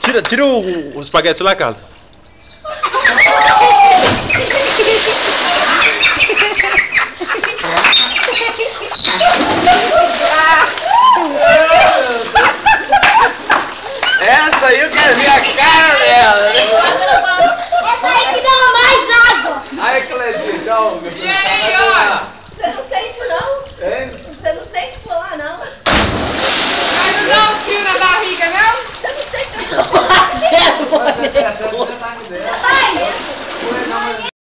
Tira, tira o, o espaguete lá, Carlos. Essa aí eu quero ver a cara dela. Essa aí que é dava mais água. Aí Cledinha, tchau. E aí, ó? Você não sente, não? É isso? Você não sente pular, não?